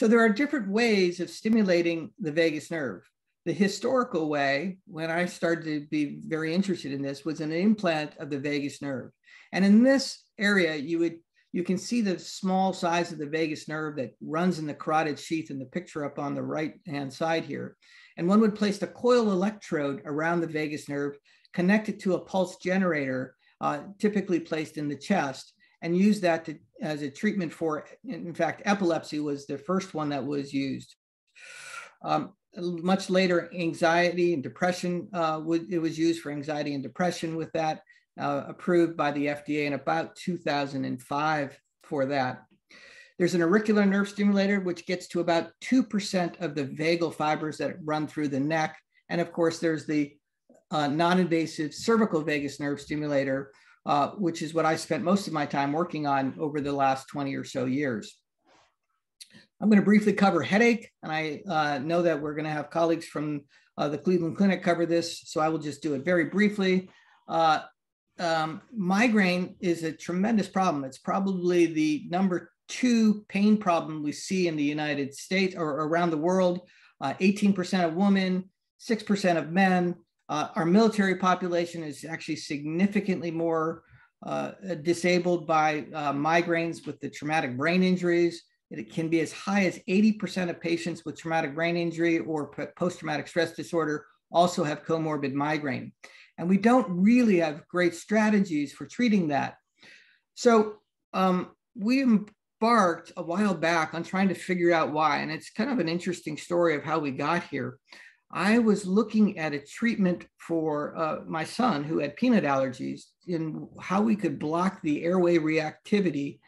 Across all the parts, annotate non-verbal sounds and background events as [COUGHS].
So there are different ways of stimulating the vagus nerve. The historical way, when I started to be very interested in this, was an implant of the vagus nerve. And in this area, you would you can see the small size of the vagus nerve that runs in the carotid sheath in the picture up on the right hand side here. And one would place the coil electrode around the vagus nerve, connect it to a pulse generator, uh, typically placed in the chest, and use that to, as a treatment for, in fact, epilepsy was the first one that was used. Um, much later, anxiety and depression, uh, would, it was used for anxiety and depression with that, uh, approved by the FDA in about 2005 for that. There's an auricular nerve stimulator, which gets to about 2% of the vagal fibers that run through the neck. And of course, there's the uh, non-invasive cervical vagus nerve stimulator, uh, which is what I spent most of my time working on over the last 20 or so years. I'm going to briefly cover headache, and I uh, know that we're going to have colleagues from uh, the Cleveland Clinic cover this, so I will just do it very briefly. Uh, um, migraine is a tremendous problem. It's probably the number two pain problem we see in the United States or around the world. 18% uh, of women, 6% of men. Uh, our military population is actually significantly more uh, disabled by migraines with the traumatic brain injuries. It can be as high as 80% of patients with traumatic brain injury or post traumatic stress disorder also have comorbid migraine. And we don't really have great strategies for treating that. So um, we embarked a while back on trying to figure out why. And it's kind of an interesting story of how we got here. I was looking at a treatment for uh, my son who had peanut allergies in how we could block the airway reactivity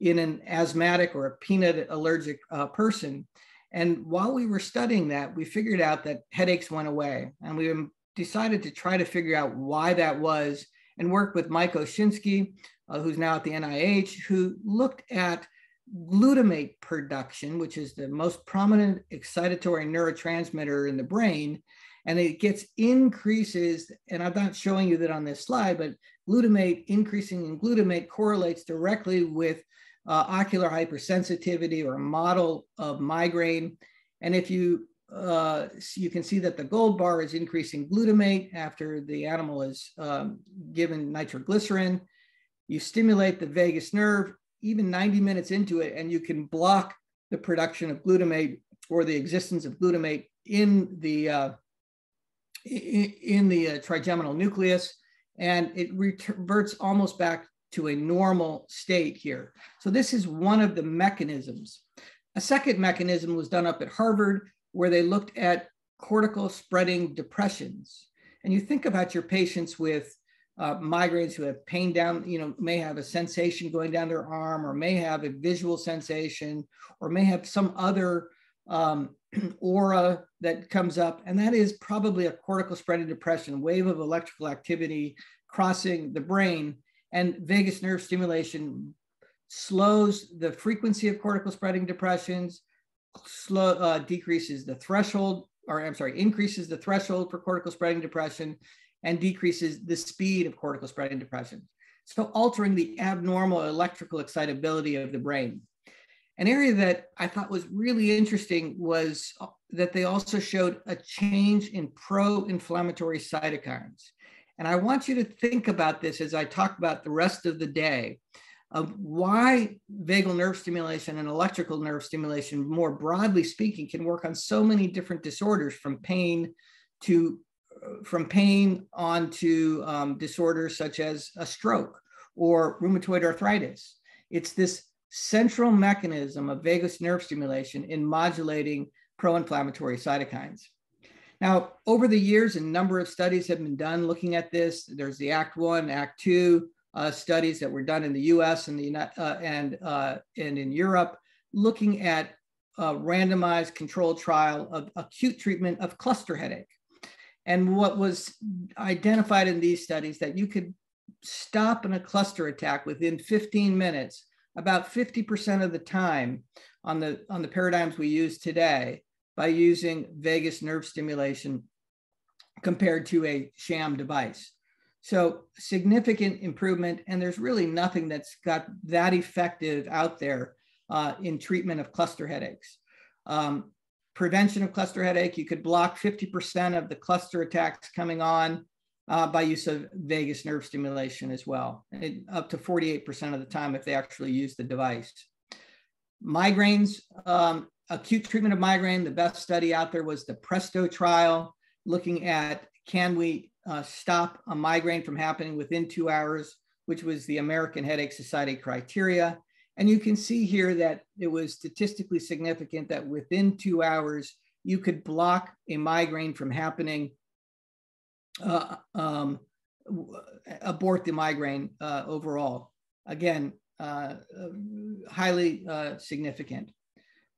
in an asthmatic or a peanut allergic uh, person. And while we were studying that, we figured out that headaches went away. And we decided to try to figure out why that was and work with Mike Oshinsky, uh, who's now at the NIH, who looked at glutamate production, which is the most prominent excitatory neurotransmitter in the brain. And it gets increases, and I'm not showing you that on this slide, but glutamate increasing in glutamate correlates directly with uh, ocular hypersensitivity or a model of migraine. And if you uh, you can see that the gold bar is increasing glutamate after the animal is um, given nitroglycerin. You stimulate the vagus nerve even 90 minutes into it, and you can block the production of glutamate or the existence of glutamate in the uh, in the uh, trigeminal nucleus, and it reverts almost back to a normal state here. So this is one of the mechanisms. A second mechanism was done up at Harvard where they looked at cortical spreading depressions. And you think about your patients with uh, migraines who have pain down, you know, may have a sensation going down their arm or may have a visual sensation or may have some other um, [CLEARS THROAT] aura that comes up. And that is probably a cortical spreading depression, wave of electrical activity crossing the brain and vagus nerve stimulation slows the frequency of cortical spreading depressions, slow, uh, decreases the threshold, or I'm sorry, increases the threshold for cortical spreading depression and decreases the speed of cortical spreading depression. So altering the abnormal electrical excitability of the brain. An area that I thought was really interesting was uh, that they also showed a change in pro-inflammatory cytokines. And I want you to think about this as I talk about the rest of the day of why vagal nerve stimulation and electrical nerve stimulation, more broadly speaking, can work on so many different disorders from pain to from pain on to um, disorders such as a stroke or rheumatoid arthritis. It's this central mechanism of vagus nerve stimulation in modulating pro-inflammatory cytokines. Now, over the years, a number of studies have been done looking at this. There's the ACT 1, ACT 2 uh, studies that were done in the US and, the, uh, and, uh, and in Europe, looking at a randomized controlled trial of acute treatment of cluster headache. And what was identified in these studies that you could stop in a cluster attack within 15 minutes, about 50% of the time on the, on the paradigms we use today by using vagus nerve stimulation compared to a sham device. So significant improvement, and there's really nothing that's got that effective out there uh, in treatment of cluster headaches. Um, prevention of cluster headache, you could block 50% of the cluster attacks coming on uh, by use of vagus nerve stimulation as well, it, up to 48% of the time if they actually use the device. Migraines, um, acute treatment of migraine, the best study out there was the PRESTO trial, looking at can we uh, stop a migraine from happening within two hours, which was the American Headache Society criteria. And you can see here that it was statistically significant that within two hours, you could block a migraine from happening, uh, um, abort the migraine uh, overall. Again, uh, highly uh, significant.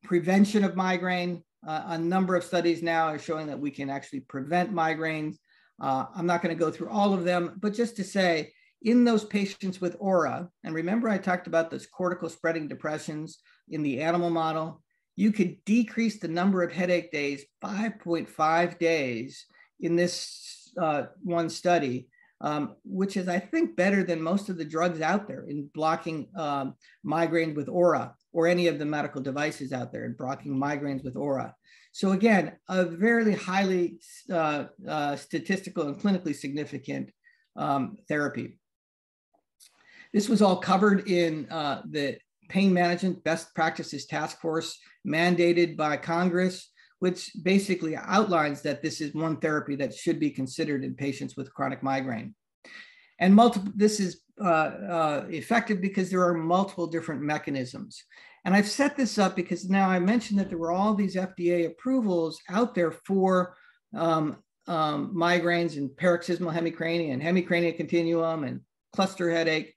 Prevention of migraine, uh, a number of studies now are showing that we can actually prevent migraines. Uh, I'm not going to go through all of them, but just to say, in those patients with aura, and remember I talked about those cortical spreading depressions in the animal model, you could decrease the number of headache days 5.5 days in this uh, one study, um, which is, I think, better than most of the drugs out there in blocking um, migraine with aura or any of the medical devices out there in blocking migraines with aura. So again, a very highly uh, uh, statistical and clinically significant um, therapy. This was all covered in uh, the Pain Management Best Practices Task Force mandated by Congress, which basically outlines that this is one therapy that should be considered in patients with chronic migraine. And multiple, this is uh, uh, effective because there are multiple different mechanisms. And I've set this up because now I mentioned that there were all these FDA approvals out there for um, um, migraines and paroxysmal hemicrania and hemicrania continua and cluster headache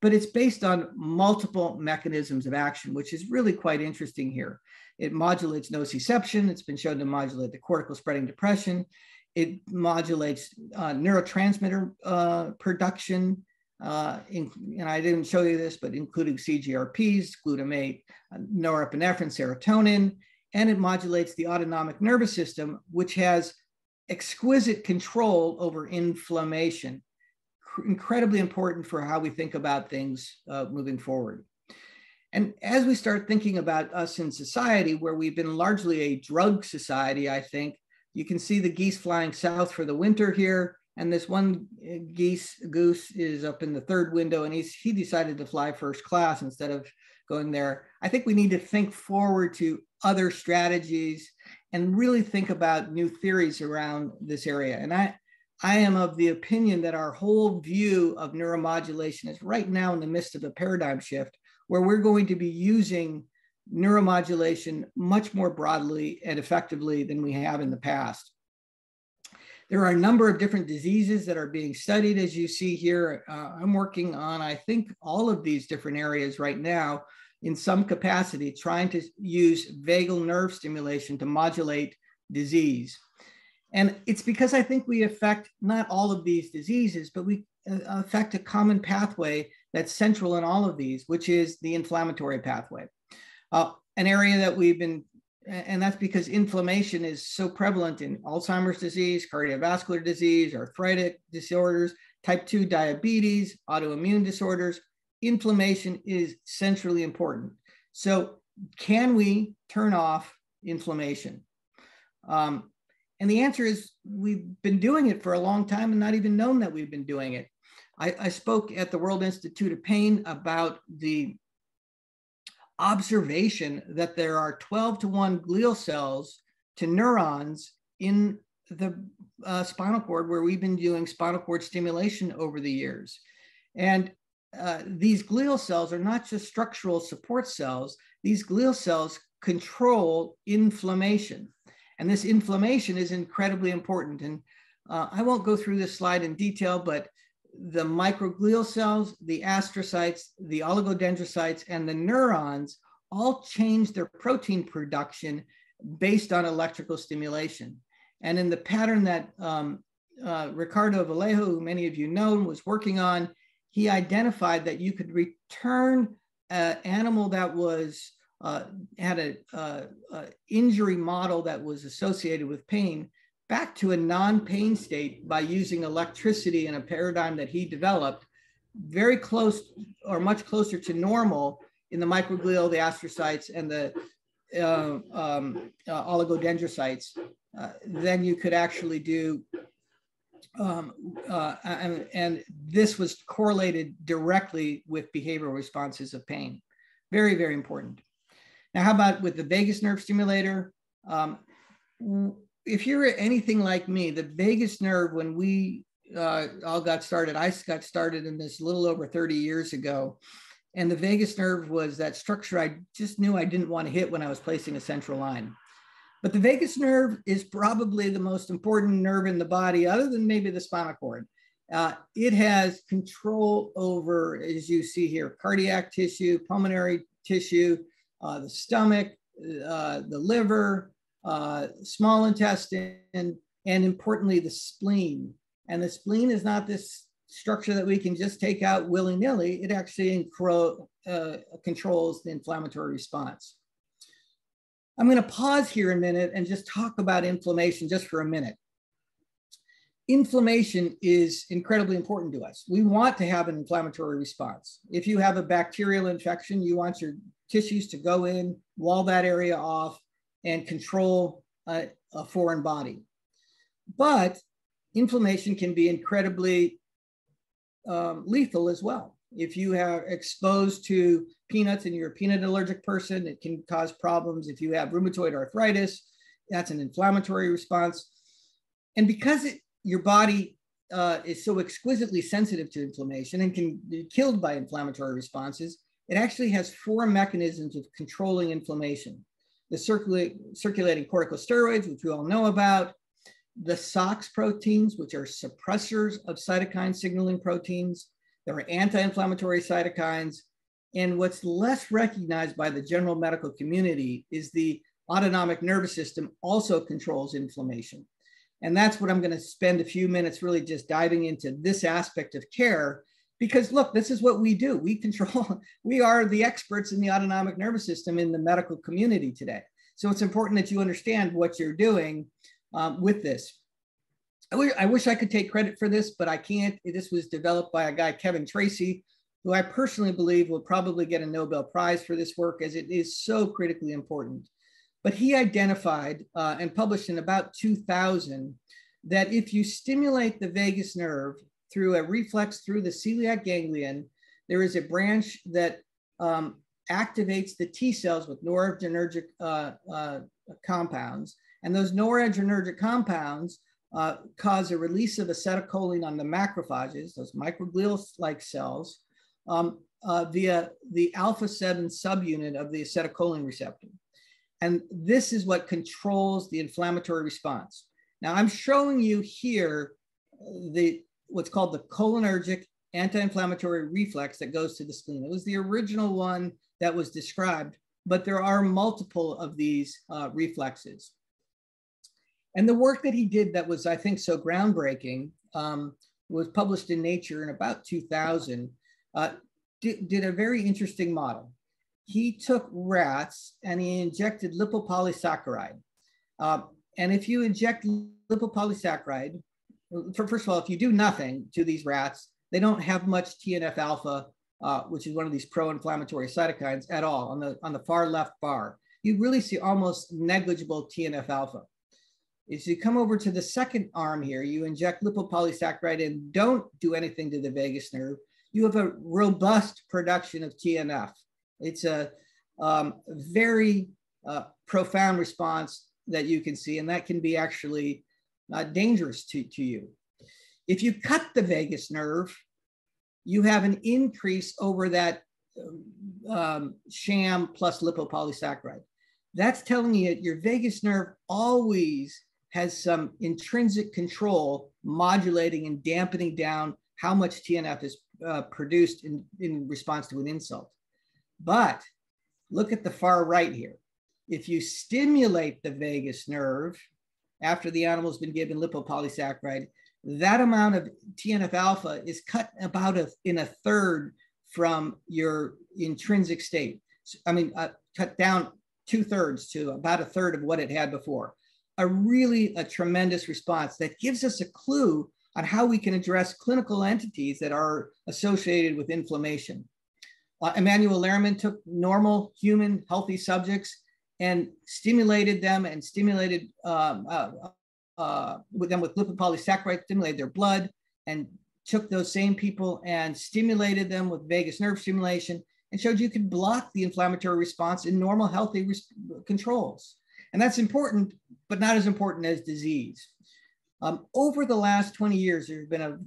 but it's based on multiple mechanisms of action, which is really quite interesting here. It modulates nociception. It's been shown to modulate the cortical spreading depression. It modulates uh, neurotransmitter uh, production. Uh, in, and I didn't show you this, but including CGRPs, glutamate, norepinephrine, serotonin, and it modulates the autonomic nervous system, which has exquisite control over inflammation incredibly important for how we think about things uh, moving forward. And as we start thinking about us in society, where we've been largely a drug society, I think you can see the geese flying south for the winter here. And this one uh, geese goose is up in the third window, and he's he decided to fly first class instead of going there. I think we need to think forward to other strategies and really think about new theories around this area. And I I am of the opinion that our whole view of neuromodulation is right now in the midst of a paradigm shift where we're going to be using neuromodulation much more broadly and effectively than we have in the past. There are a number of different diseases that are being studied, as you see here. Uh, I'm working on, I think, all of these different areas right now in some capacity, trying to use vagal nerve stimulation to modulate disease. And it's because I think we affect not all of these diseases, but we uh, affect a common pathway that's central in all of these, which is the inflammatory pathway. Uh, an area that we've been, and that's because inflammation is so prevalent in Alzheimer's disease, cardiovascular disease, arthritic disorders, type 2 diabetes, autoimmune disorders. Inflammation is centrally important. So, can we turn off inflammation? Um, and the answer is we've been doing it for a long time and not even known that we've been doing it. I, I spoke at the World Institute of Pain about the observation that there are 12 to 1 glial cells to neurons in the uh, spinal cord where we've been doing spinal cord stimulation over the years. And uh, these glial cells are not just structural support cells, these glial cells control inflammation. And this inflammation is incredibly important. And uh, I won't go through this slide in detail, but the microglial cells, the astrocytes, the oligodendrocytes, and the neurons all change their protein production based on electrical stimulation. And in the pattern that um, uh, Ricardo Vallejo, who many of you know, was working on, he identified that you could return an animal that was uh, had a, a, a, injury model that was associated with pain back to a non-pain state by using electricity in a paradigm that he developed very close or much closer to normal in the microglial, the astrocytes, and the uh, um, uh, oligodendrocytes, uh, then you could actually do, um, uh, and, and, this was correlated directly with behavioral responses of pain. Very, very important. Now, how about with the vagus nerve stimulator? Um, if you're anything like me, the vagus nerve, when we uh, all got started, I got started in this a little over 30 years ago. And the vagus nerve was that structure I just knew I didn't want to hit when I was placing a central line. But the vagus nerve is probably the most important nerve in the body, other than maybe the spinal cord. Uh, it has control over, as you see here, cardiac tissue, pulmonary tissue, uh, the stomach, uh, the liver, uh, small intestine, and importantly, the spleen. And the spleen is not this structure that we can just take out willy nilly. It actually uh, controls the inflammatory response. I'm going to pause here a minute and just talk about inflammation just for a minute. Inflammation is incredibly important to us. We want to have an inflammatory response. If you have a bacterial infection, you want your tissues to go in, wall that area off, and control a, a foreign body. But inflammation can be incredibly um, lethal as well. If you are exposed to peanuts and you're a peanut allergic person, it can cause problems. If you have rheumatoid arthritis, that's an inflammatory response. And because it, your body uh, is so exquisitely sensitive to inflammation and can be killed by inflammatory responses, it actually has four mechanisms of controlling inflammation. The circulating corticosteroids, which we all know about, the SOCS proteins, which are suppressors of cytokine signaling proteins, there are anti-inflammatory cytokines. And what's less recognized by the general medical community is the autonomic nervous system also controls inflammation. And that's what I'm going to spend a few minutes really just diving into this aspect of care. Because look, this is what we do. We control, [LAUGHS] we are the experts in the autonomic nervous system in the medical community today. So it's important that you understand what you're doing um, with this. I wish, I could take credit for this, but I can't. This was developed by a guy, Kevin Tracey who I personally believe will probably get a Nobel Prize for this work as it is so critically important. But he identified uh, and published in about 2000 that if you stimulate the vagus nerve through a reflex through the celiac ganglion, there is a branch that um, activates the T cells with noradrenergic uh, uh, compounds. And those noradrenergic compounds uh, cause a release of acetylcholine on the macrophages, those microglial-like cells, um, uh, via the alpha-7 subunit of the acetylcholine receptor. And this is what controls the inflammatory response. Now I'm showing you here the what's called the cholinergic anti-inflammatory reflex that goes to the spleen. It was the original one that was described, but there are multiple of these uh, reflexes. And the work that he did that was, I think, so groundbreaking um, was published in Nature in about 2000, uh, did, did a very interesting model. He took rats and he injected lipopolysaccharide. Uh, and if you inject lipopolysaccharide, first of all, if you do nothing to these rats, they don't have much TNF alpha, uh, which is one of these pro-inflammatory cytokines at all on the, on the far left bar. You really see almost negligible TNF alpha is you come over to the second arm here, you inject lipopolysaccharide and don't do anything to the vagus nerve, you have a robust production of TNF. It's a um, very uh, profound response that you can see, and that can be actually uh, dangerous to, to you. If you cut the vagus nerve, you have an increase over that um, sham plus lipopolysaccharide. That's telling you that your vagus nerve always has some intrinsic control modulating and dampening down how much TNF is uh, produced in, in response to an insult. But look at the far right here. If you stimulate the vagus nerve after the animal's been given lipopolysaccharide, that amount of TNF alpha is cut about a, in a third from your intrinsic state. I mean, uh, cut down two thirds to about a third of what it had before a really a tremendous response that gives us a clue on how we can address clinical entities that are associated with inflammation. Uh, Imanuel Lerman took normal human healthy subjects and stimulated them and stimulated um, uh, uh, with them with lipid polysaccharide, stimulated their blood, and took those same people and stimulated them with vagus nerve stimulation and showed you could block the inflammatory response in normal, healthy controls. And that's important, but not as important as disease. Um, over the last 20 years, there's been a,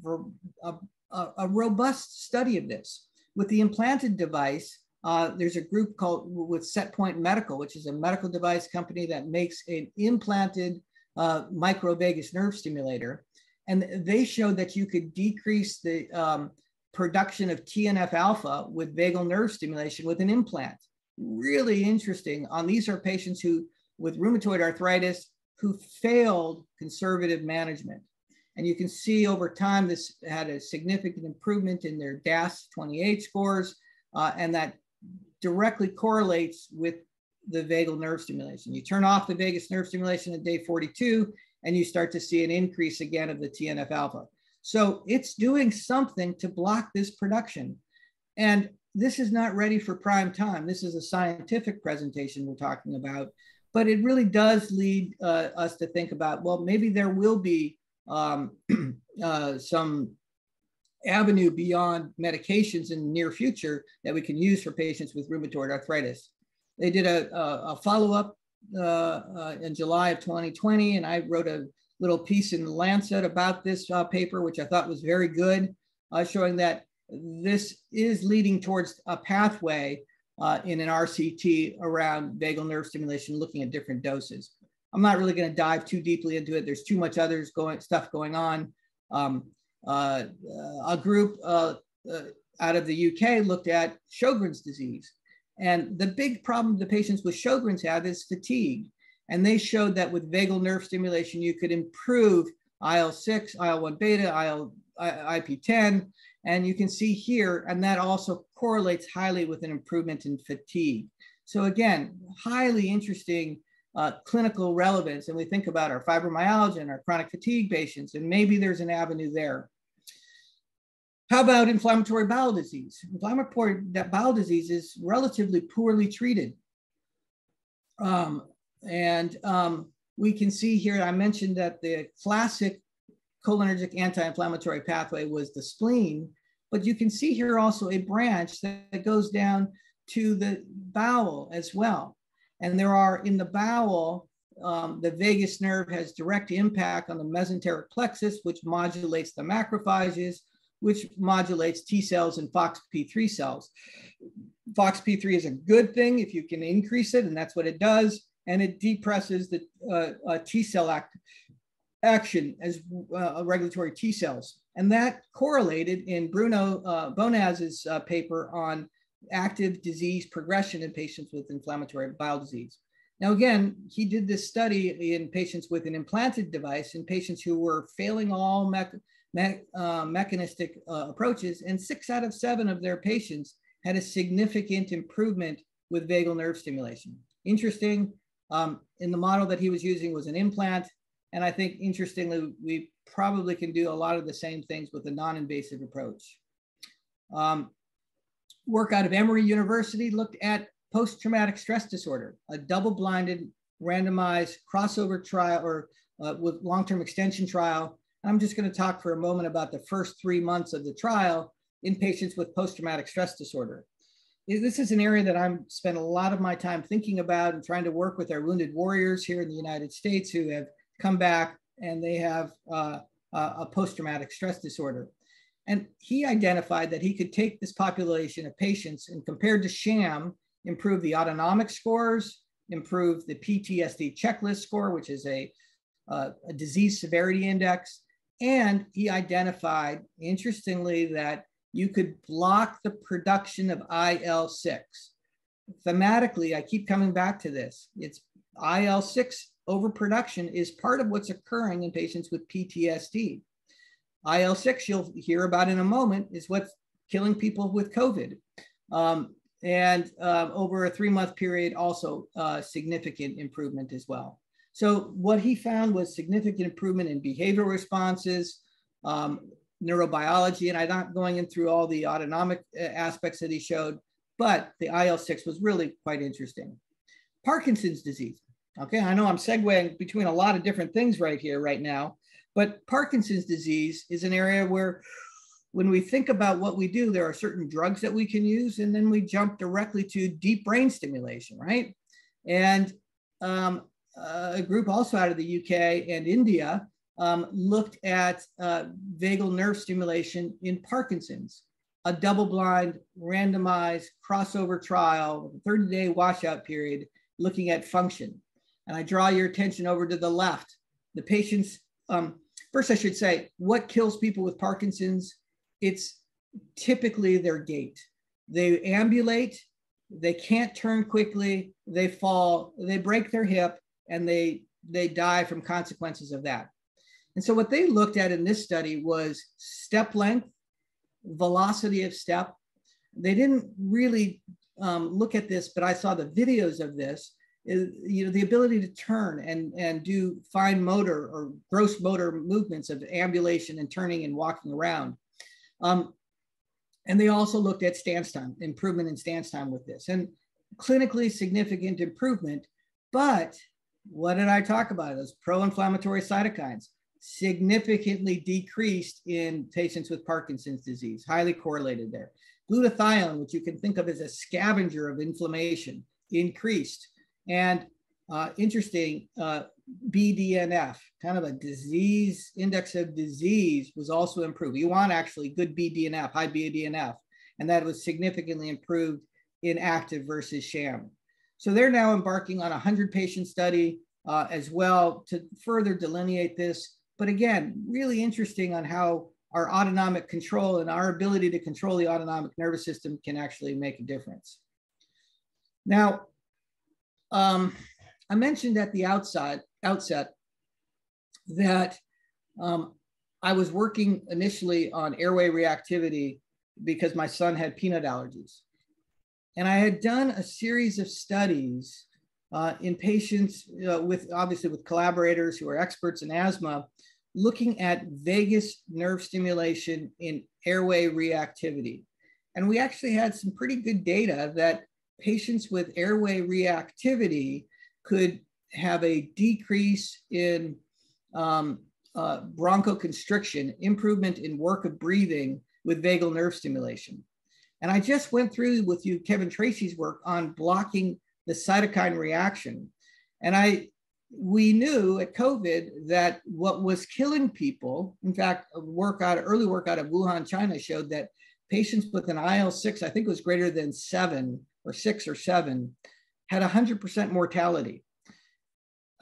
a, a, robust study of this. With the implanted device, uh, there's a group called with Setpoint Medical, which is a medical device company that makes an implanted uh, microvagus nerve stimulator. And they showed that you could decrease the um, production of TNF alpha with vagal nerve stimulation with an implant. Really interesting. On these are patients who with rheumatoid arthritis who failed conservative management. And you can see over time this had a significant improvement in their DAS 28 scores, uh, and that directly correlates with the vagal nerve stimulation. You turn off the vagus nerve stimulation at day 42, and you start to see an increase again of the TNF alpha. So it's doing something to block this production. And this is not ready for prime time. This is a scientific presentation we're talking about, but it really does lead uh, us to think about well, maybe there will be um, [CLEARS THROAT] uh, some avenue beyond medications in the near future that we can use for patients with rheumatoid arthritis. They did a, a, a follow up uh, uh, in July of 2020, and I wrote a little piece in the Lancet about this uh, paper, which I thought was very good, uh, showing that this is leading towards a pathway uh, in an RCT around vagal nerve stimulation, looking at different doses. I'm not really going to dive too deeply into it. There's too much others going stuff going on. Um, a group uh, uh, out of the UK looked at Sjogren's disease, and the big problem the patients with Sjogren's have is fatigue. And they showed that with vagal nerve stimulation, you could improve IL-6, IL-1 beta, IL, IP10, and you can see here, and that also correlates highly with an improvement in fatigue. So again, highly interesting uh, clinical relevance. And we think about our fibromyalgia and our chronic fatigue patients, and maybe there's an avenue there. How about inflammatory bowel disease? Inflammatory that bowel disease is relatively poorly treated. Um, and um, we can see here, I mentioned that the classic cholinergic anti-inflammatory pathway was the spleen, but you can see here also a branch that goes down to the bowel as well. And there are in the bowel, um, the vagus nerve has direct impact on the mesenteric plexus, which modulates the macrophages, which modulates T cells and FOXP3 cells. FOXP3 is a good thing if you can increase it, and that's what it does and it depresses the uh, uh, T cell act, action as uh, regulatory T cells. And that correlated in Bruno uh, Bonaz's uh, paper on active disease progression in patients with inflammatory bowel disease. Now, again, he did this study in patients with an implanted device, in patients who were failing all me uh, mechanistic approaches, and six out of seven of their patients had a significant improvement with vagal nerve stimulation. Interesting, um, in the model that he was using was an implant. And I think interestingly, we probably can do a lot of the same things with a non-invasive approach. Um, work out of Emory University looked at post-traumatic stress disorder, a double-blinded, randomized crossover trial or uh, with long-term extension trial. I'm just going to talk for a moment about the first three months of the trial in patients with post-traumatic stress disorder this is an area that I'm spent a lot of my time thinking about and trying to work with our wounded warriors here in the United States who have come back and they have uh, a post-traumatic stress disorder. And he identified that he could take this population of patients and compared to sham, improve the autonomic scores, improve the PTSD checklist score, which is a, uh, a disease severity index. And he identified, interestingly, that you could block the production of IL 6. Thematically, I keep coming back to this. It's IL 6 overproduction is part of what's occurring in patients with PTSD. IL 6, you'll hear about in a moment, is what's killing people with COVID. Um, and uh, over a three month period, also uh, significant improvement as well. So, what he found was significant improvement in behavioral responses, um, neurobiology, and I'm not going in through all the autonomic uh, aspects that he showed, but the IL-6 was really quite interesting. Parkinson's disease. Okay, I know I'm segueing between a lot of different things right here, right now, but Parkinson's disease is an area where when we think about what we do, there are certain drugs that we can use, and then we jump directly to deep brain stimulation, right? And um, a group also out of the UK and India um, looked at uh, vagal nerve stimulation in Parkinson's, a double blind, randomized crossover trial, 30 day washout period looking at function. And I draw your attention over to the left. The patients, um, first, I should say, what kills people with Parkinson's? It's typically their gait. They ambulate, they can't turn quickly, they fall, they break their hip, and they, they die from consequences of that. And so, what they looked at in this study was step length, velocity of step. They didn't really um, look at this, but I saw the videos of this. Is, you know, the ability to turn and, and do fine motor or gross motor movements of ambulation and turning and walking around. Um, and they also looked at stance time, improvement in stance time with this, and clinically significant improvement. But what did I talk about? Those pro inflammatory cytokines significantly decreased in patients with Parkinson's disease, highly correlated there. Glutathione, which you can think of as a scavenger of inflammation, increased. And uh, interesting, uh, BDNF, kind of a disease index of disease, was also improved. You want actually good BDNF, high BDNF, and that was significantly improved in active versus sham. So they're now embarking on a 100 patient study uh, as well to further delineate this. But again, really interesting on how our autonomic control and our ability to control the autonomic nervous system can actually make a difference. Now, um, I mentioned at the outside, outset that um, I was working initially on airway reactivity because my son had peanut allergies. And I had done a series of studies uh, in patients uh, with obviously with collaborators who are experts in asthma, looking at vagus nerve stimulation in airway reactivity. And we actually had some pretty good data that patients with airway reactivity could have a decrease in um, uh, bronchoconstriction, improvement in work of breathing with vagal nerve stimulation. And I just went through with you Kevin Tracey's work on blocking the cytokine reaction. And I we knew at COVID that what was killing people, in fact, work out, early work out of Wuhan, China showed that patients with an IL-6, I think it was greater than seven or six or seven, had 100% mortality.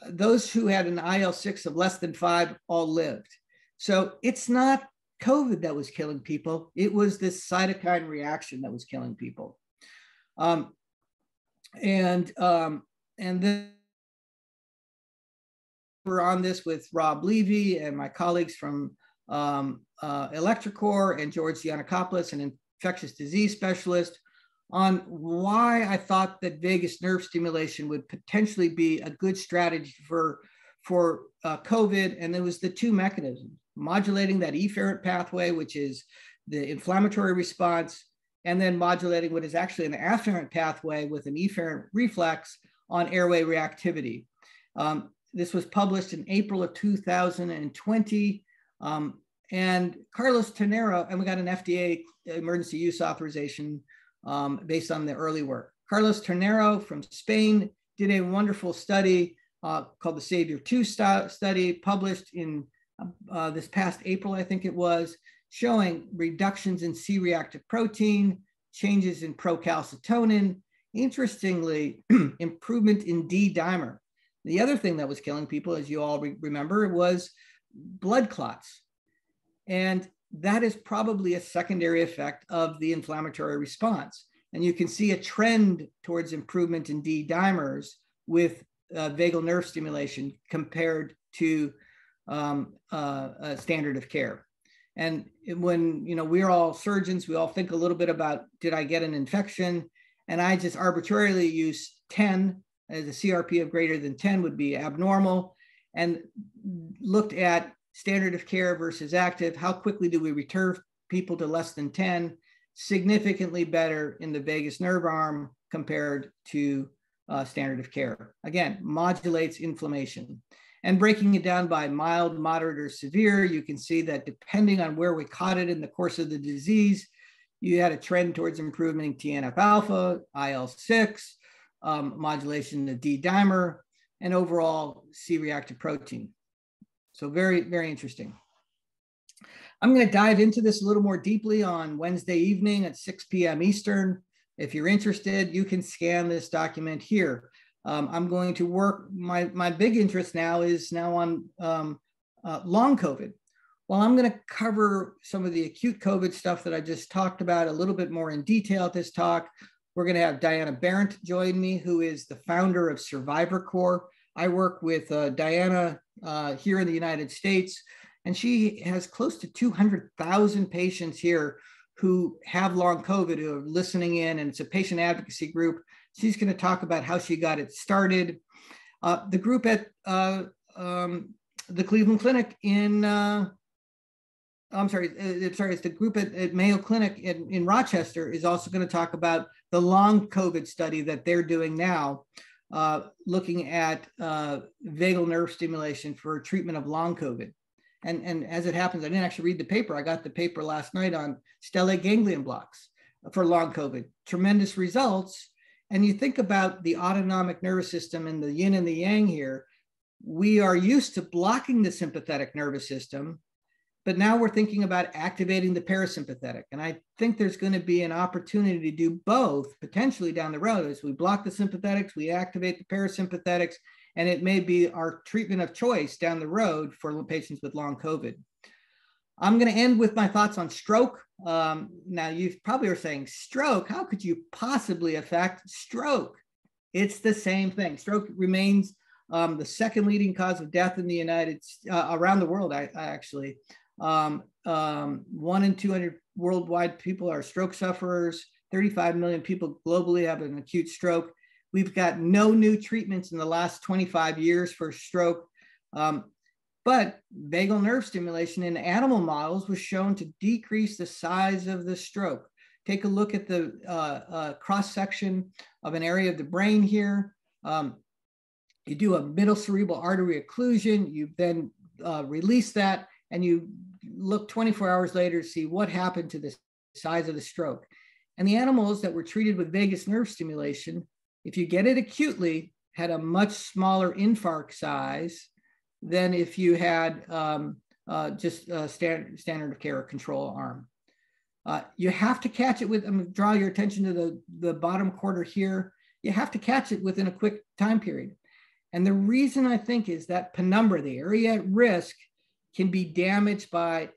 Those who had an IL-6 of less than five all lived. So it's not COVID that was killing people. It was this cytokine reaction that was killing people. Um, and um, and then we're on this with Rob Levy and my colleagues from um, uh, electroCore and George Giannakopoulos, an infectious disease specialist, on why I thought that vagus nerve stimulation would potentially be a good strategy for, for uh, COVID. And it was the two mechanisms, modulating that efferent pathway, which is the inflammatory response, and then modulating what is actually an afferent pathway with an efferent reflex on airway reactivity. Um, this was published in April of 2020. Um, and Carlos Tornero, and we got an FDA emergency use authorization um, based on the early work. Carlos Tornero from Spain did a wonderful study uh, called the Savior 2 st study, published in uh, this past April, I think it was, showing reductions in C reactive protein, changes in procalcitonin, interestingly, [CLEARS THROAT] improvement in D dimer. The other thing that was killing people, as you all re remember, was blood clots. And that is probably a secondary effect of the inflammatory response. And you can see a trend towards improvement in D dimers with uh, vagal nerve stimulation compared to um, uh, standard of care. And when you know we're all surgeons, we all think a little bit about did I get an infection? And I just arbitrarily use 10 as a CRP of greater than 10 would be abnormal, and looked at standard of care versus active. How quickly do we return people to less than 10? Significantly better in the vagus nerve arm compared to uh, standard of care. Again, modulates inflammation. And breaking it down by mild, moderate, or severe, you can see that depending on where we caught it in the course of the disease, you had a trend towards improvement in TNF alpha, IL 6, um, modulation of D dimer, and overall C reactive protein. So, very, very interesting. I'm going to dive into this a little more deeply on Wednesday evening at 6 p.m. Eastern. If you're interested, you can scan this document here. Um, I'm going to work, my, my big interest now is now on um, uh, long COVID. Well, I'm going to cover some of the acute COVID stuff that I just talked about a little bit more in detail at this talk. We're going to have Diana Berrent join me, who is the founder of Survivor Corps. I work with uh, Diana uh, here in the United States, and she has close to 200,000 patients here who have long COVID who are listening in, and it's a patient advocacy group. She's going to talk about how she got it started. Uh, the group at uh, um, the Cleveland Clinic in uh, I'm sorry, uh, sorry, it's the group at, at Mayo Clinic in, in Rochester is also going to talk about the long COVID study that they're doing now, uh, looking at uh, vagal nerve stimulation for treatment of long COVID. And, and as it happens, I didn't actually read the paper. I got the paper last night on stellate ganglion blocks for long COVID. Tremendous results. And you think about the autonomic nervous system and the yin and the yang here. We are used to blocking the sympathetic nervous system but now we're thinking about activating the parasympathetic. And I think there's going to be an opportunity to do both potentially down the road as we block the sympathetics, we activate the parasympathetics, and it may be our treatment of choice down the road for patients with long COVID. I'm going to end with my thoughts on stroke. Um, now, you probably are saying, stroke, how could you possibly affect stroke? It's the same thing. Stroke remains um, the second leading cause of death in the United uh, around the world. I, I actually um, um, one in 200 worldwide people are stroke sufferers. 35 million people globally have an acute stroke. We've got no new treatments in the last 25 years for stroke. Um, but vagal nerve stimulation in animal models was shown to decrease the size of the stroke. Take a look at the uh, uh, cross section of an area of the brain here. Um, you do a middle cerebral artery occlusion, you then uh, release that, and you look 24 hours later to see what happened to the size of the stroke. And the animals that were treated with vagus nerve stimulation, if you get it acutely, had a much smaller infarct size than if you had um, uh, just a standard, standard of care control arm. Uh, you have to catch it with, I'm gonna draw your attention to the, the bottom quarter here. You have to catch it within a quick time period. And the reason I think is that penumbra, the area at risk, can be damaged by,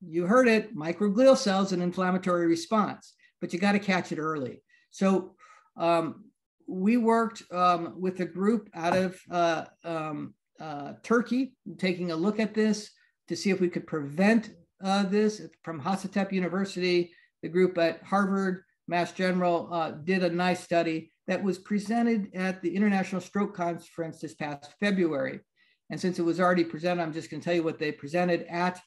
you heard it, microglial cells and inflammatory response, but you got to catch it early. So um, we worked um, with a group out of uh, um, uh, Turkey, taking a look at this to see if we could prevent uh, this from Hacettepe University. The group at Harvard, Mass General uh, did a nice study that was presented at the International Stroke Conference this past February. And since it was already presented, I'm just going to tell you what they presented at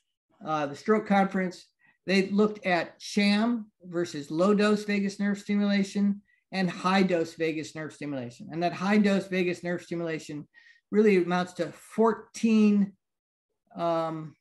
uh, the stroke conference. They looked at sham versus low dose vagus nerve stimulation and high dose vagus nerve stimulation. And that high dose vagus nerve stimulation really amounts to 14 um,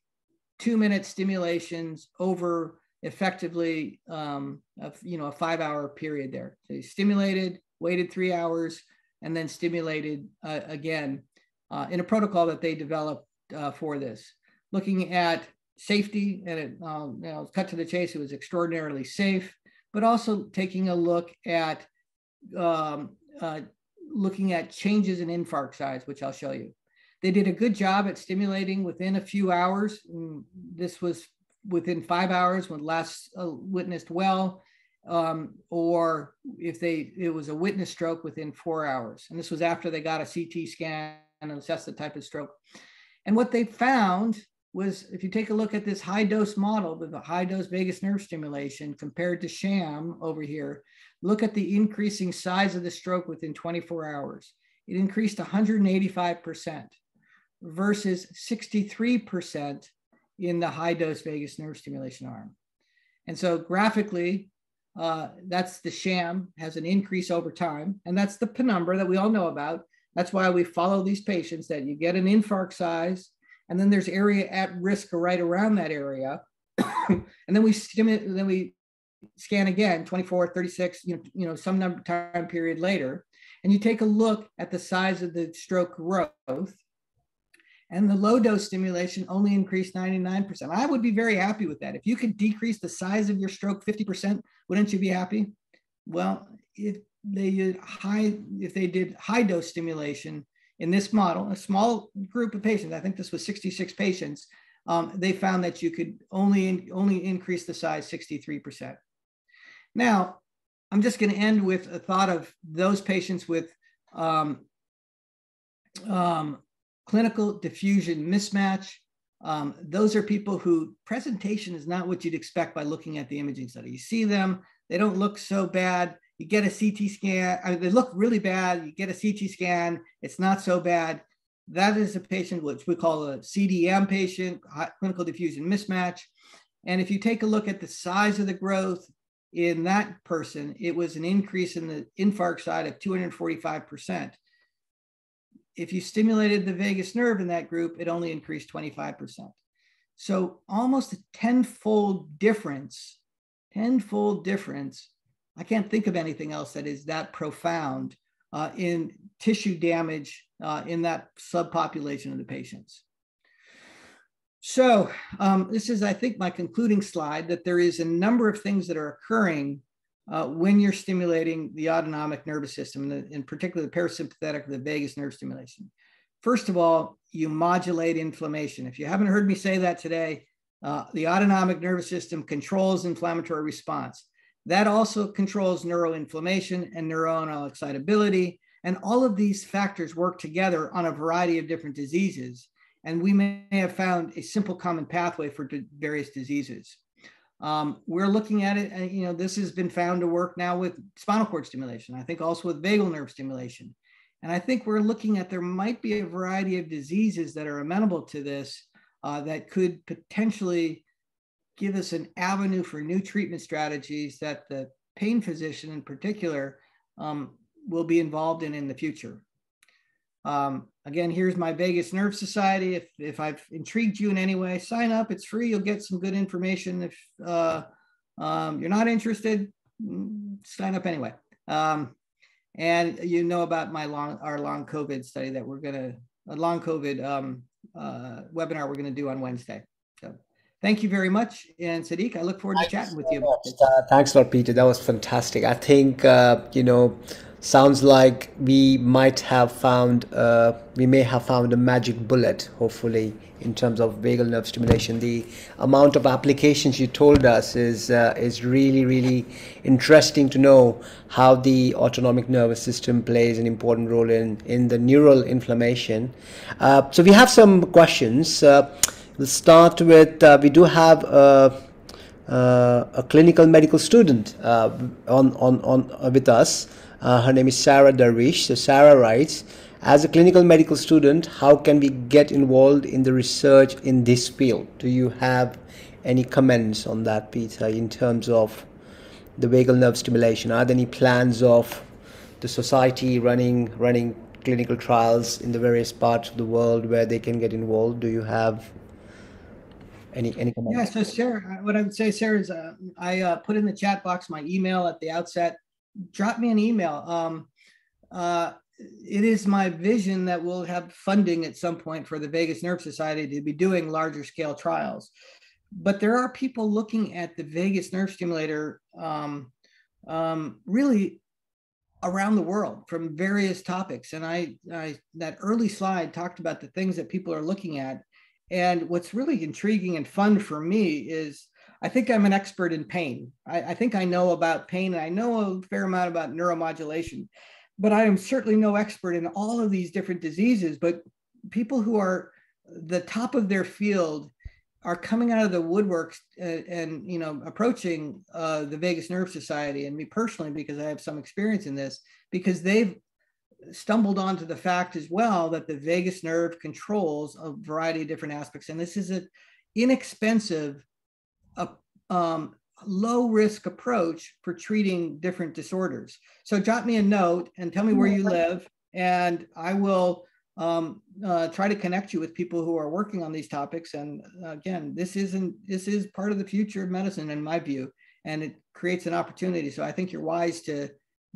two minute stimulations over effectively um, a, you know a five hour period there. You stimulated, waited three hours, and then stimulated uh, again uh, in a protocol that they developed uh, for this. Looking at safety, and it, um, you know, cut to the chase, it was extraordinarily safe, but also taking a look at um, uh, looking at changes in infarct size, which I'll show you. They did a good job at stimulating within a few hours. This was within five hours when last uh, witnessed well, um, or if they it was a witness stroke within four hours. And this was after they got a CT scan and assess the type of stroke. And what they found was if you take a look at this high dose model with the high dose vagus nerve stimulation compared to sham over here, look at the increasing size of the stroke within 24 hours. It increased 185% versus 63% in the high dose vagus nerve stimulation arm. And so graphically, uh, that's the sham, has an increase over time. And that's the penumbra that we all know about. That's why we follow these patients that you get an infarct size, and then there's area at risk right around that area. [COUGHS] and then we stimulate, then we scan again 24, 36, you know, you know, some number time period later. And you take a look at the size of the stroke growth and the low dose stimulation only increased 99%. I would be very happy with that. If you could decrease the size of your stroke 50%, wouldn't you be happy? Well, if they high, if they did high dose stimulation in this model, a small group of patients, I think this was 66 patients, um, they found that you could only, only increase the size 63%. Now, I'm just going to end with a thought of those patients with um, um, clinical diffusion mismatch. Um, those are people who presentation is not what you'd expect by looking at the imaging study. You see them, they don't look so bad. You get a CT scan, I mean, they look really bad. You get a CT scan, it's not so bad. That is a patient which we call a CDM patient, clinical diffusion mismatch. And if you take a look at the size of the growth in that person, it was an increase in the infarct side of 245% if you stimulated the vagus nerve in that group, it only increased 25%. So almost a tenfold difference, tenfold difference. I can't think of anything else that is that profound uh, in tissue damage uh, in that subpopulation of the patients. So um, this is, I think, my concluding slide, that there is a number of things that are occurring uh, when you're stimulating the autonomic nervous system, in particular the parasympathetic the vagus nerve stimulation. First of all, you modulate inflammation. If you haven't heard me say that today, uh, the autonomic nervous system controls inflammatory response. That also controls neuroinflammation and neuronal excitability. And all of these factors work together on a variety of different diseases. And we may have found a simple common pathway for various diseases. Um, we're looking at it, and you know, this has been found to work now with spinal cord stimulation. I think also with vagal nerve stimulation. And I think we're looking at there might be a variety of diseases that are amenable to this uh, that could potentially give us an avenue for new treatment strategies that the pain physician in particular um, will be involved in in the future. Um, again, here's my Vagus Nerve Society. If, if I've intrigued you in any way, sign up. It's free. You'll get some good information. If uh, um, you're not interested, mm, sign up anyway. Um, and you know about my long, our long COVID study that we're gonna, a long COVID um, uh, webinar we're gonna do on Wednesday. So thank you very much. And Sadiq, I look forward to chatting with you. Uh, thanks a lot, Peter. That was fantastic. I think, uh, you know, sounds like we might have found uh, we may have found a magic bullet hopefully in terms of vagal nerve stimulation the amount of applications you told us is uh, is really really interesting to know how the autonomic nervous system plays an important role in in the neural inflammation uh, so we have some questions uh, we'll start with uh, we do have uh, a clinical medical student on on on with us uh, her name is Sarah Darwish. So Sarah writes, as a clinical medical student, how can we get involved in the research in this field? Do you have any comments on that, Peter, in terms of the vagal nerve stimulation? Are there any plans of the society running running clinical trials in the various parts of the world where they can get involved? Do you have any any comments? Yeah, so Sarah, what I would say, Sarah, is uh, I uh, put in the chat box my email at the outset drop me an email. Um, uh, it is my vision that we'll have funding at some point for the Vagus Nerve Society to be doing larger scale trials. But there are people looking at the vagus nerve stimulator um, um, really around the world from various topics. And I, I, that early slide talked about the things that people are looking at. And what's really intriguing and fun for me is I think I'm an expert in pain. I, I, think I know about pain and I know a fair amount about neuromodulation, but I am certainly no expert in all of these different diseases. But people who are the top of their field are coming out of the woodworks and, and you know approaching uh, the Vagus Nerve Society and me personally because I have some experience in this because they've stumbled onto the fact as well that the vagus nerve controls a variety of different aspects and this is an inexpensive a um, low risk approach for treating different disorders. So jot me a note and tell me where you live, and I will um, uh, try to connect you with people who are working on these topics. And uh, again, this isn't this is part of the future of medicine, in my view, and it creates an opportunity. So I think you're wise to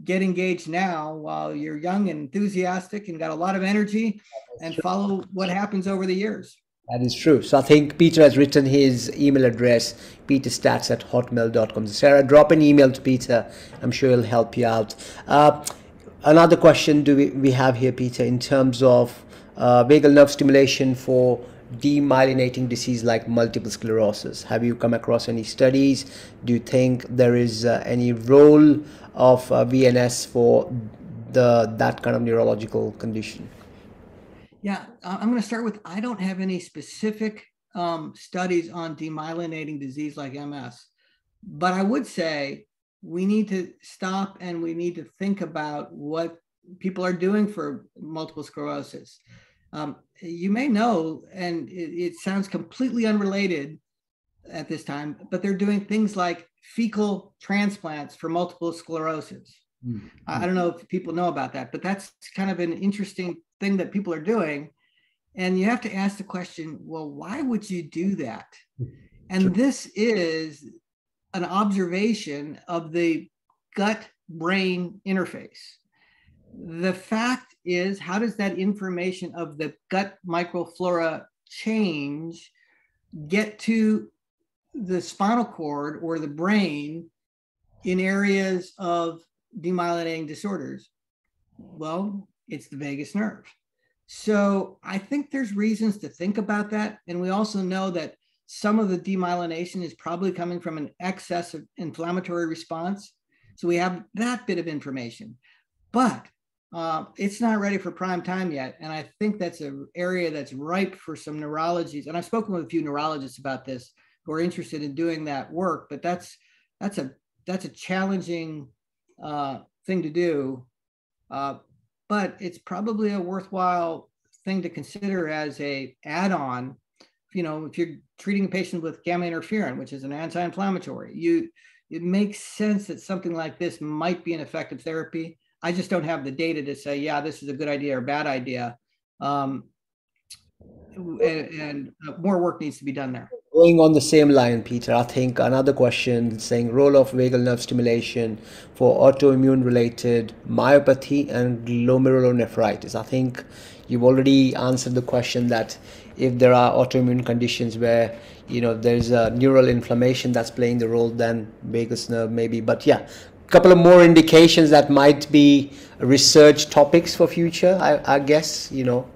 get engaged now while you're young and enthusiastic and got a lot of energy, and follow what happens over the years. That is true. So I think Peter has written his email address, peterstaats at hotmail.com. Sarah, drop an email to Peter. I'm sure he'll help you out. Uh, another question do we, we have here, Peter, in terms of uh, vagal nerve stimulation for demyelinating disease like multiple sclerosis. Have you come across any studies? Do you think there is uh, any role of uh, VNS for the that kind of neurological condition? Yeah, I'm going to start with I don't have any specific um, studies on demyelinating disease like MS, but I would say we need to stop and we need to think about what people are doing for multiple sclerosis. Um, you may know, and it, it sounds completely unrelated at this time, but they're doing things like fecal transplants for multiple sclerosis. Mm-hmm. I don't know if people know about that, but that's kind of an interesting thing that people are doing. And you have to ask the question well, why would you do that? And this is an observation of the gut brain interface. The fact is, how does that information of the gut microflora change get to the spinal cord or the brain in areas of demyelinating disorders? Well, it's the vagus nerve. So I think there's reasons to think about that. And we also know that some of the demyelination is probably coming from an excess of inflammatory response. So we have that bit of information. But uh, it's not ready for prime time yet. And I think that's an area that's ripe for some neurologies. And I've spoken with a few neurologists about this who are interested in doing that work, but that's that's a that's a challenging uh, thing to do. Uh, but it's probably a worthwhile thing to consider as a add-on. You know, if you're treating a patient with gamma interferon, which is an anti-inflammatory, you it makes sense that something like this might be an effective therapy. I just don't have the data to say, yeah, this is a good idea or bad idea. Um, and, and uh, more work needs to be done there. Going on the same line, Peter, I think another question saying role of vagal nerve stimulation for autoimmune related myopathy and glomerulonephritis. I think you've already answered the question that if there are autoimmune conditions where you know there's a neural inflammation that's playing the role, then vagus nerve maybe. But yeah, couple of more indications that might be research topics for future. I, I guess you know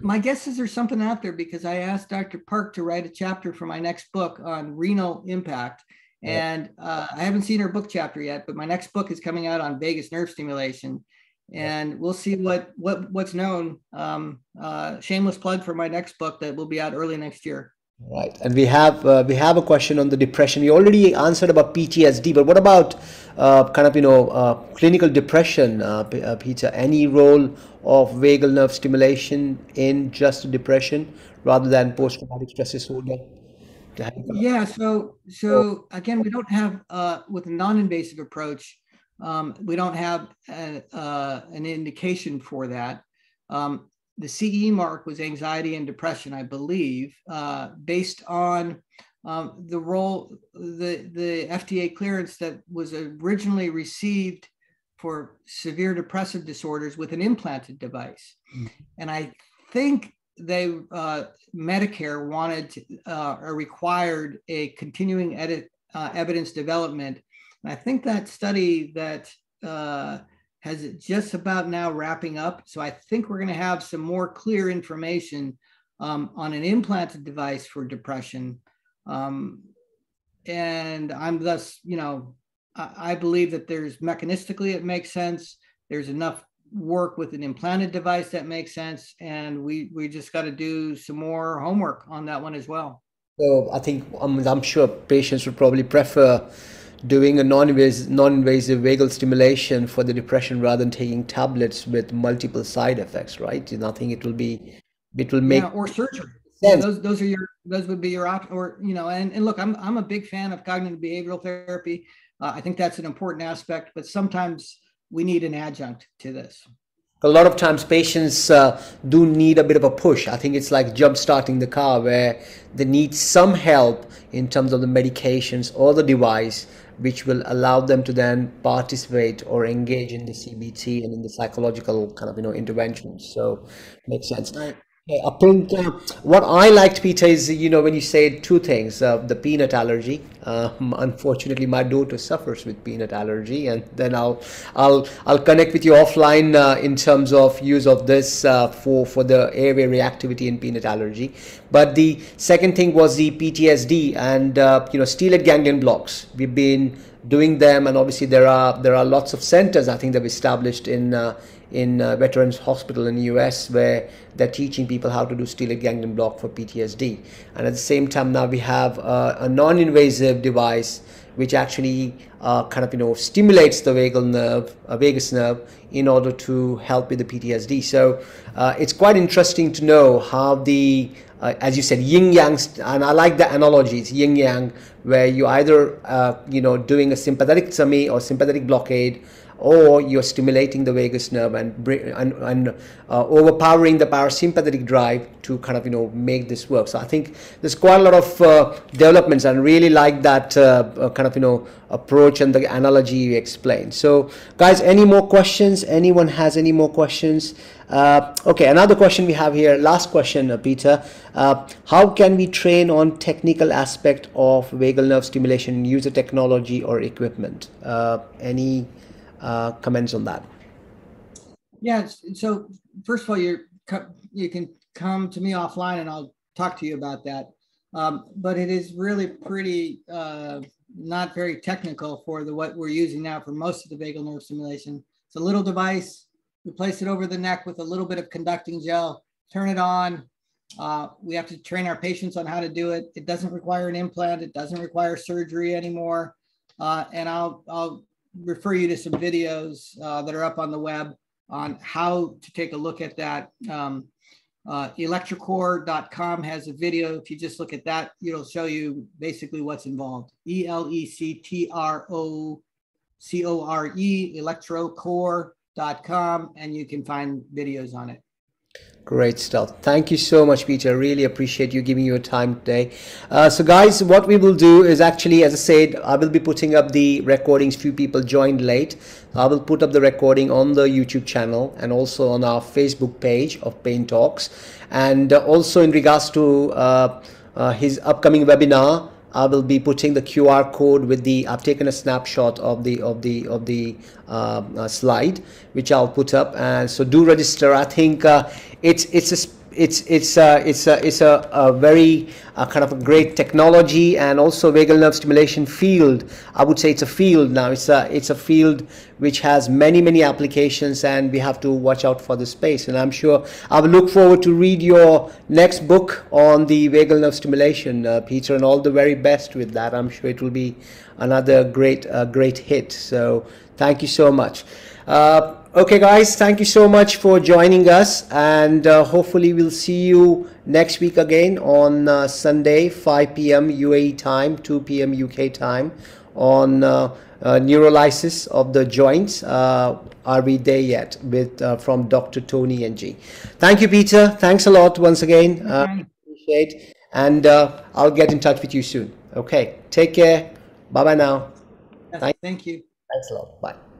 my guess is there's something out there because I asked Dr. Park to write a chapter for my next book on renal impact. And uh, I haven't seen her book chapter yet, but my next book is coming out on vagus nerve stimulation, and we'll see what what what's known. Um, uh, shameless plug for my next book that will be out early next year. Right, and we have uh, we have a question on the depression. We already answered about PTSD, but what about kind of you know uh, clinical depression, uh, uh, Peter? Any role of vagal nerve stimulation in just depression rather than post-traumatic stress disorder? Yeah, so so again, we don't have uh, with a non-invasive approach, um, we don't have a, an indication for that. Um, the CE mark was anxiety and depression, I believe, uh, based on um, the role, the, the FDA clearance that was originally received for severe depressive disorders with an implanted device. Mm-hmm. And I think they, uh, Medicare wanted to, uh, or required a continuing edit, uh, evidence development. And I think that study that uh, has it just about now wrapping up. So I think we're going to have some more clear information um, on an implanted device for depression. Um, and I'm thus, you know, I, I believe that there's mechanistically it makes sense. There's enough work with an implanted device that makes sense, and we we just got to do some more homework on that one as well. So I think um, I'm sure patients would probably prefer doing a non-invasive, non-invasive vagal stimulation for the depression rather than taking tablets with multiple side effects, right? You know, I think it will be, it will make yeah, or surgery. Yeah, those those are your those would be your option or you know and, and look i'm i'm a big fan of cognitive behavioral therapy. Uh, i think that's an important aspect but sometimes we need an adjunct to this. A lot of times patients uh, do need a bit of a push. I think it's like jump starting the car where they need some help in terms of the medications or the device which will allow them to then participate or engage in the cbt and in the psychological kind of you know interventions. So makes sense. Right. I think uh, what I liked, Peter, is you know when you said two things: uh, the peanut allergy. Um, unfortunately, my daughter suffers with peanut allergy, and then I'll I'll I'll connect with you offline uh, in terms of use of this uh, for for the airway reactivity and peanut allergy. But the second thing was the PTSD and uh, you know stellate ganglion blocks. We've been doing them, and obviously there are there are lots of centers I think that we established in in uh, Veterans Hospital in the US where they're teaching people how to do stellate ganglion block for PTSD. And at the same time, now we have uh, a non-invasive device which actually uh, kind of you know stimulates the vagal nerve, uh, vagus nerve, in order to help with the PTSD. So uh, it's quite interesting to know how the uh, as you said, yin yang, and I like the analogies, yin yang, where you either, uh, you know, doing a sympathetic semi or sympathetic blockade, or you're stimulating the vagus nerve and, and, and uh, overpowering the parasympathetic drive to kind of you know make this work. So i think there's quite a lot of uh, developments and really like that uh, uh kind of you know approach and the analogy you explained. So guys any more questions? Anyone has any more questions? Uh, okay another question we have here. Last question uh, peter. How can we train on technical aspect of vagal nerve stimulation user technology or equipment? Any uh, comments on that? Yeah. So first of all, you you can come to me offline and I'll talk to you about that. Um, but it is really pretty uh, not very technical for the what we're using now for most of the vagal nerve stimulation. It's a little device. We place it over the neck with a little bit of conducting gel. Turn it on. Uh, we have to train our patients on how to do it. It doesn't require an implant. It doesn't require surgery anymore. Uh, and I'll I'll refer you to some videos uh, that are up on the web on how to take a look at that. Um, uh, electrocore.com has a video. If you just look at that, it'll show you basically what's involved. E L E C T R O C O R E, electrocore.com, and you can find videos on it. Great stuff. Thank you so much, Peter. I really appreciate you giving your time today. Uh, so, guys, what we will do is actually, as I said, I will be putting up the recordings. Few people joined late. I will put up the recording on the YouTube channel and also on our Facebook page of Pain Talks. And uh, also in regards to uh, uh his upcoming webinar, I will be putting the QR code with the I've taken a snapshot of the of the of the uh, uh, slide which I'll put up. And so do register. I think uh, it's it's a it's it's a, it's a, it's a, a very uh, kind of a great technology and also vagal nerve stimulation field. I would say it's a field now. It's a it's a field which has many many applications and we have to watch out for the space. And I'm sure I will look forward to read your next book on the vagal nerve stimulation, uh, Peter, and all the very best with that. I'm sure it will be another great uh, great hit. So thank you so much. Okay, guys, thank you so much for joining us, and uh, hopefully, we'll see you next week again on uh, Sunday, 5 p.m. UAE time, 2 p.m. UK time, on uh, uh, neurolysis of the joints. Uh, are we there yet? With uh, from Dr. Tony Ng. Thank you, Peter. Thanks a lot once again. Okay. appreciate, and I'll get in touch with you soon. Okay, take care. Bye bye now. Thank, Thank you. Thanks a lot. Bye.